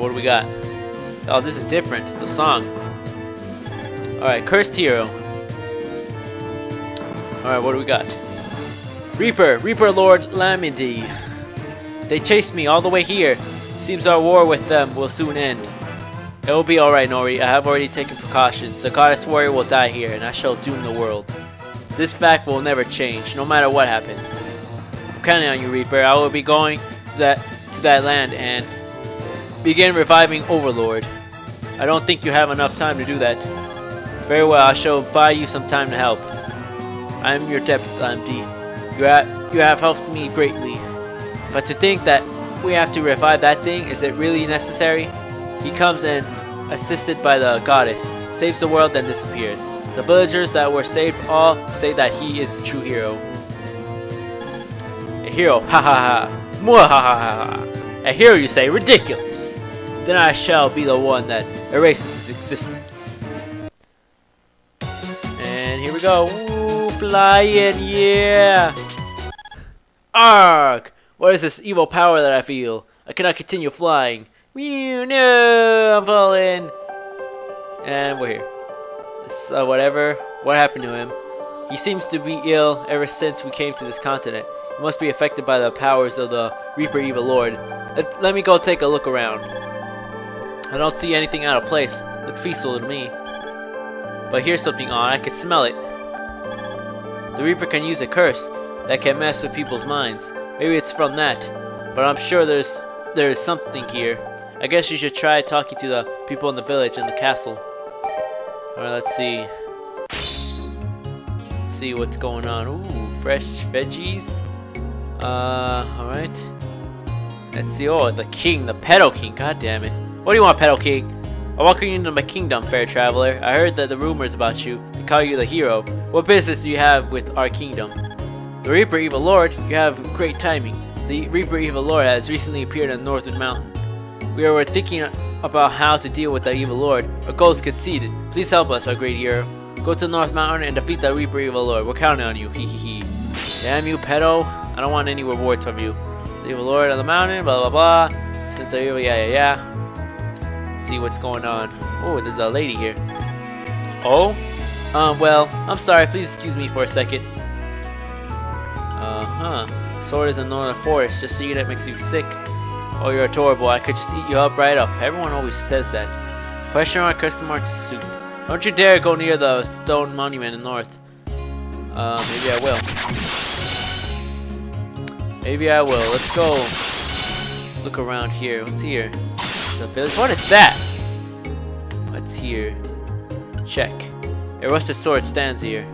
what do we got? Oh, this is different. The song. Alright, Cursed Hero. Alright, what do we got? Reaper, Reaper Lord Lamde. They chased me all the way here. Seems our war with them will soon end. It will be alright, Nori. I have already taken precautions. The goddess warrior will die here, and I shall doom the world. This fact will never change, no matter what happens. I'm counting on you, Reaper. I will be going to that to that land and begin reviving Overlord. I don't think you have enough time to do that. Very well, I shall buy you some time to help. I am your deputy, MD. You have, you have helped me greatly. But to think that we have to revive that thing, is it really necessary? He comes and, assisted by the goddess, saves the world and disappears. The villagers that were saved all say that he is the true hero. A hero, ha ha ha. Mwah ha ha ha ha. A hero, you say? Ridiculous. Then I shall be the one that erases his existence. And here we go. Ooh, flying, yeah. Arg! What is this evil power that I feel? I cannot continue flying. Mew, no, I'm falling. And we're here. So whatever, what happened to him? He seems to be ill ever since we came to this continent. He must be affected by the powers of the Reaper Evil Lord. Let, let me go take a look around. I don't see anything out of place. Looks peaceful to me. But here's something odd. I can smell it. The Reaper can use a curse that can mess with people's minds. Maybe it's from that. But I'm sure there's there's something here. I guess you should try talking to the people in the village and the castle. Alright, let's see. Let's see what's going on. Ooh, fresh veggies. Uh, alright. Let's see. Oh, the king, the pedo king. God damn it. What do you want, pedo king? I welcome you into my kingdom, fair traveler. I heard that the rumors about you. They call you the hero. What business do you have with our kingdom? The Reaper Evil Lord, you have great timing. The Reaper Evil Lord has recently appeared on Northern Mountain. We were thinking about how to deal with the Evil Lord. Our goal is conceded. Please help us, our great hero. Go to North Mountain and defeat the Reaper Evil Lord. We're counting on you. Hee hee hee. Damn you, pedo. I don't want any rewards from you. The Evil Lord on the mountain, blah blah blah. Since the evil, yeah yeah yeah. See what's going on. Oh, there's a lady here. Oh? Um, well, I'm sorry. Please excuse me for a second. Uh-huh. Sword is in Northern Forest. Just see that makes you sick. Oh, you're adorable. I could just eat you up right up. Everyone always says that. Question mark, question mark, soup. Don't you dare go near the stone monument in North. Uh, maybe I will. Maybe I will. Let's go look around here. What's here? The village? What is that? What's here? Check. A rusted sword stands here.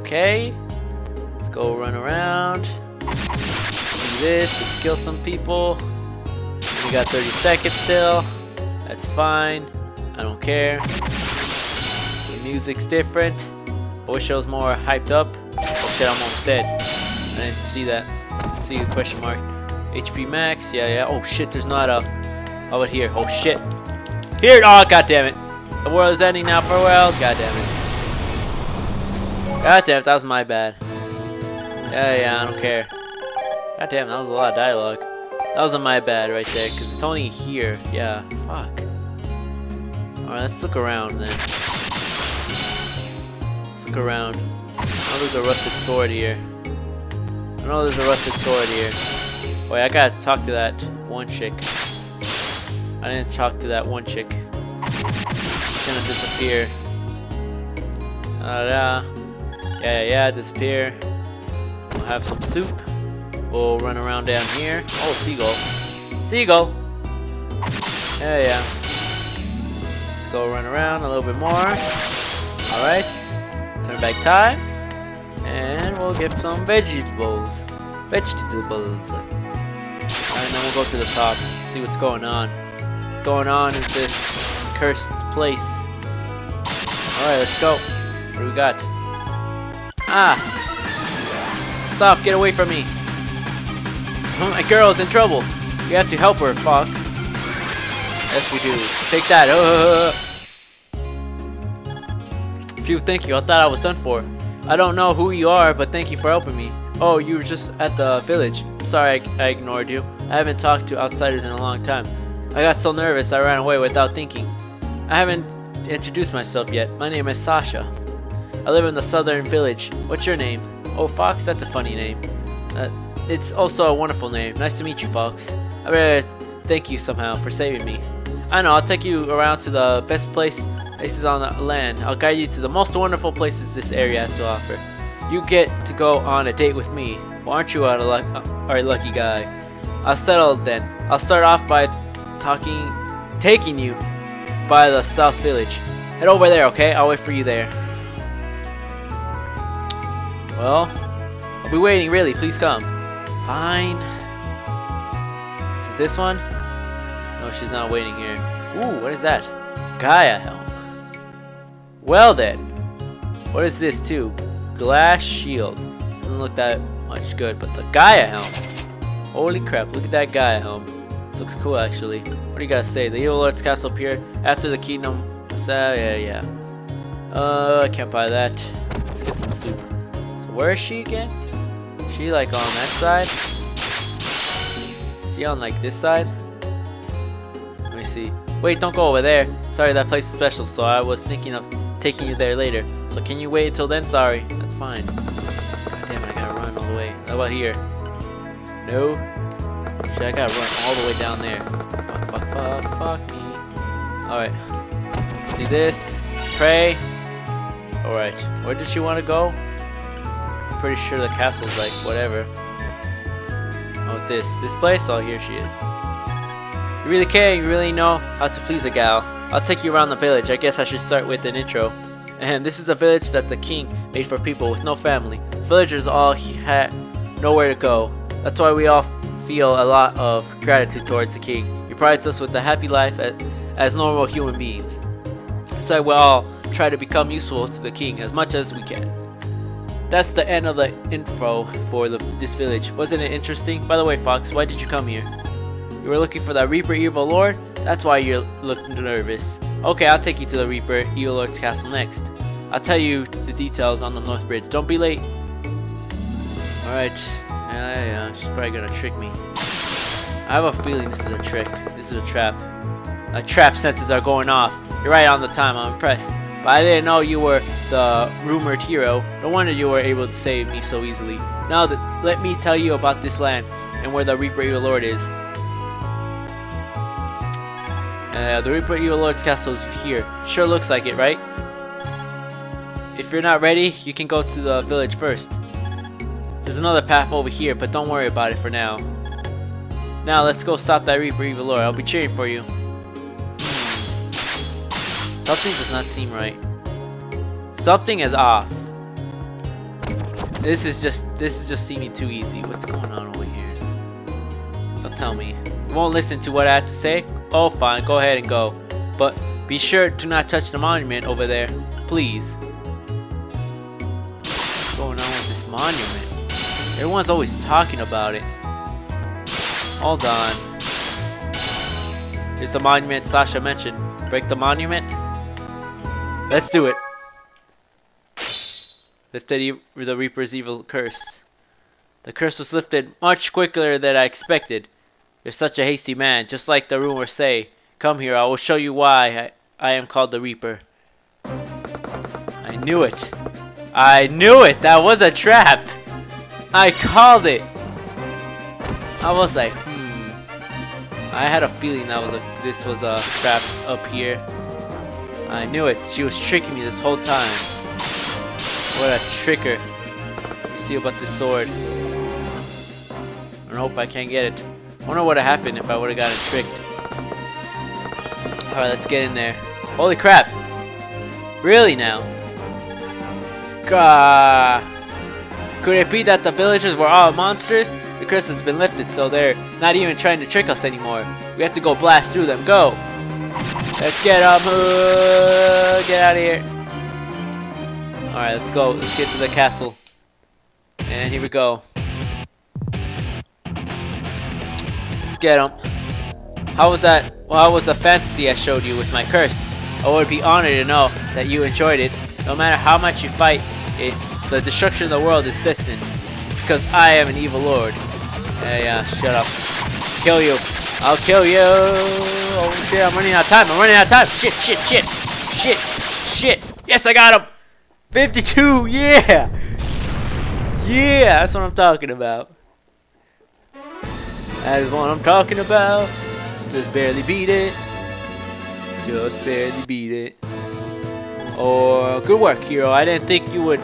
Okay. Let's go run around. Do this. Let's kill some people. We got 30 seconds still. That's fine. I don't care. The music's different. I wish I was more hyped up. Oh shit, I'm almost dead. I didn't see that. See the question mark. HP max. Yeah, yeah. Oh shit, there's not a. How about here? Oh shit. Here! Oh, god damn it. The world is ending now. Farewell. God damn it. God damn it, that was my bad. Yeah, yeah, I don't care. God damn, that was a lot of dialogue. That wasn't my bad right there, because it's only here. Yeah, fuck. Alright, let's look around then. Let's look around. Oh, there's a rusted sword here. I know there's a rusted sword here. Wait, I gotta talk to that one chick. I didn't talk to that one chick. She's gonna disappear. Da yeah, yeah, disappear. We'll have some soup. We'll run around down here. Oh, seagull. Seagull! Yeah, yeah. Let's go run around a little bit more. Alright. Turn back time. And we'll get some vegetables. Vegetables. And then we'll go to the top. See what's going on. Going on is this cursed place. Alright, let's go. What do we got? Ah! Stop, get away from me! My girl is in trouble. You have to help her, Fox. Yes, we do. Take that. Uh. Phew, thank you. I thought I was done for. I don't know who you are, but thank you for helping me. Oh, you were just at the village. Sorry I, I ignored you. I haven't talked to outsiders in a long time. I got so nervous I ran away without thinking. I haven't introduced myself yet. My name is Sasha. I live in the southern village. What's your name? Oh, Fox? That's a funny name. Uh, it's also a wonderful name. Nice to meet you, Fox. I better thank you somehow for saving me. I know, I'll take you around to the best place places on the land. I'll guide you to the most wonderful places this area has to offer. You get to go on a date with me. Well, aren't you a, luck a lucky guy? I'll settle then. I'll start off by talking, taking you by the south village. Head over there, okay? I'll wait for you there. Well, I'll be waiting, really. Please come. Fine. Is it this one? No, she's not waiting here. Ooh, what is that? Gaia helm. Well then. What is this too? Glass shield. Doesn't look that much good, but the Gaia helm. Holy crap, look at that Gaia helm. Looks cool actually. What do you gotta say? The Evil Lord's castle appeared after the kingdom. Uh, yeah, yeah. Uh, I can't buy that. Let's get some soup. So where is she again? She like on that side? Is she on like this side? Let me see. Wait, don't go over there. Sorry, that place is special, so I was thinking of taking you there later. So can you wait until then? Sorry. That's fine. Damn it, I gotta run all the way. How about here? No? Shit, I gotta run all the way down there. Fuck, fuck, fuck, fuck me. Alright. See this? Pray. Alright. Where did she want to go? I'm pretty sure the castle's like whatever. Oh, this. This place? Oh, here she is. You really care? You really know how to please a gal. I'll take you around the village. I guess I should start with an intro. And this is a village that the king made for people with no family. Villagers all He had nowhere to go. That's why we all feel a lot of gratitude towards the king. He provides us with a happy life as, as normal human beings. So we all try to become useful to the king as much as we can. That's the end of the info for the, this village. Wasn't it interesting? By the way, Fox, why did you come here? You were looking for that Reaper Evil Lord? That's why you're looking nervous. Okay, I'll take you to the Reaper Evil Lord's castle next. I'll tell you the details on the North Bridge. Don't be late. Alright. Yeah, yeah. She's probably gonna trick me. I have a feeling this is a trick. This is a trap. My trap senses are going off. You're right on the time. I'm impressed. But I didn't know you were the rumored hero. No wonder you were able to save me so easily. Now, let me tell you about this land and where the Reaper Evil Lord is. Uh, the Reaper Evil Lord's castle is here. Sure looks like it, right? If you're not ready, you can go to the village first. There's another path over here, but don't worry about it for now. Now, let's go stop that Reaper Evil Lord. I'll be cheering for you. Something does not seem right. Something is off. This is just this is just seeming too easy. What's going on over here? Don't tell me. You won't listen to what I have to say? Oh, fine, go ahead and go. But be sure to not touch the monument over there, please. What's going on with this monument? Everyone's always talking about it. Hold on. Here's the monument Sasha mentioned. Break the monument? Let's do it. Lifted the Reaper's evil curse. The curse was lifted much quicker than I expected. You're such a hasty man, just like the rumors say. Come here, I will show you why I, I am called the Reaper. I knew it. I knew it! That was a trap! I called it! I was like, hmm. I had a feeling that was a this was a trap up here. I knew it. She was tricking me this whole time. What a tricker. Let me see about this sword. I hope I can't get it. I wonder what would have happened if I would have gotten tricked. Alright, let's get in there. Holy crap! Really now? Gah! Could it be that the villagers were all monsters? The curse has been lifted, so they're not even trying to trick us anymore. We have to go blast through them. Go! Let's get them! Uh, get out of here! Alright, let's go. Let's get to the castle. And here we go. Let's get him. How was that? Well, how was the fantasy I showed you with my curse? I would be honored to know that you enjoyed it. No matter how much you fight it, the destruction of the world is distant. Because I am an evil lord. Yeah, yeah, shut up. Kill you. I'll kill you. Oh shit, I'm running out of time. I'm running out of time. Shit, shit, shit. Shit, shit. Yes, I got him. 52, yeah. Yeah, that's what I'm talking about. That is what I'm talking about. Just barely beat it. Just barely beat it. Or, good work, hero. I didn't think you would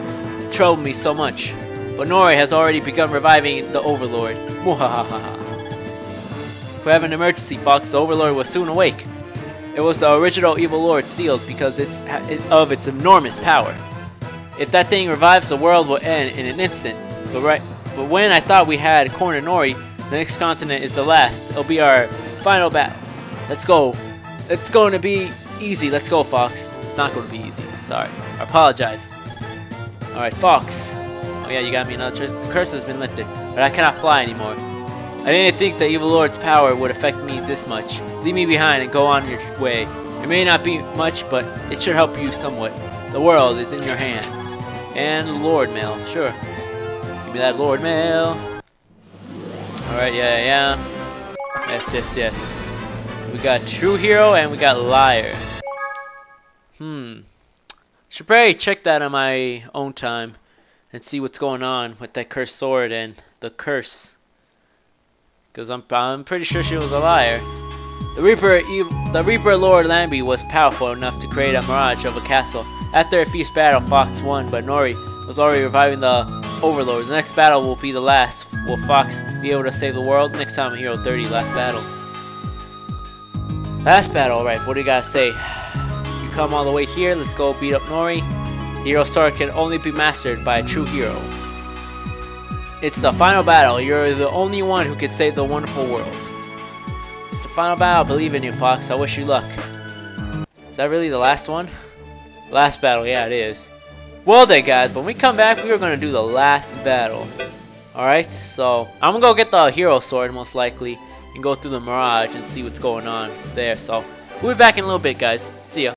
trouble me so much. But Nori has already begun reviving the Overlord. Muhahaha. If we have an emergency, Fox, the Overlord was soon awake. It was the original Evil Lord sealed because it's of its enormous power. If that thing revives, the world will end in an instant. But right, but when I thought we had cornered Nori, the next continent is the last. It'll be our final battle. Let's go. It's going to be easy. Let's go, Fox. It's not going to be easy. Sorry. I apologize. Alright, Fox. Oh yeah, you got me another The curse has been lifted, but I cannot fly anymore. I didn't think the Evil Lord's power would affect me this much. Leave me behind and go on your way. It may not be much, but it should help you somewhat. The world is in your hands. And Lord Mail, sure. Give me that Lord Mail. Alright, yeah, yeah. Yes, yes, yes. We got True Hero and we got Liar. Hmm. Should probably check that on my own time and see what's going on with that cursed sword and the curse. Because I'm, I'm pretty sure she was a liar. The Reaper, the Reaper Lord Lamde was powerful enough to create a mirage of a castle. After a fierce battle, Fox won, but Nori was already reviving the Overlord. The next battle will be the last. Will Fox be able to save the world? Next time Hero 30, last battle. Last battle, alright, what do you gotta say? Come all the way here, let's go beat up Nori. Hero sword can only be mastered by a true hero. It's the final battle. You're the only one who can save the wonderful world. It's the final battle. I believe in you, Fox. I wish you luck. Is that really the last one? Last battle. Yeah, it is. Well then, guys, when we come back, we are going to do the last battle. Alright, so I'm going to go get the hero sword, most likely, and go through the Mirage and see what's going on there. So, we'll be back in a little bit, guys. See ya.